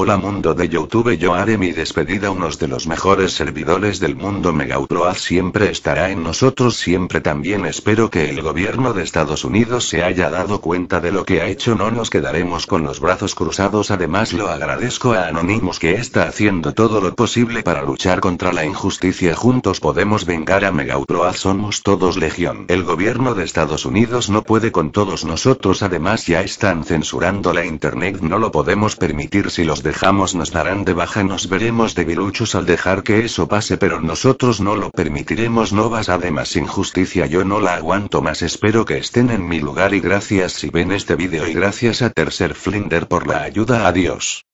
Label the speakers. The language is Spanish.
Speaker 1: Hola mundo de Youtube yo haré mi despedida. Unos de los mejores servidores del mundo Megauproad siempre estará en nosotros siempre también. Espero que el gobierno de Estados Unidos se haya dado cuenta de lo que ha hecho. No nos quedaremos con los brazos cruzados. Además lo agradezco a Anonymous que está haciendo todo lo posible para luchar contra la injusticia. Juntos podemos vengar a Megauproad somos todos legión. El gobierno de Estados Unidos no puede con todos nosotros. Además ya están censurando la internet. No lo podemos permitir si los dejamos nos darán de baja nos veremos debiluchos al dejar que eso pase pero nosotros no lo permitiremos no vas a de más injusticia yo no la aguanto más espero que estén en mi lugar y gracias si ven este vídeo y gracias a Tercer Flinder por la ayuda adiós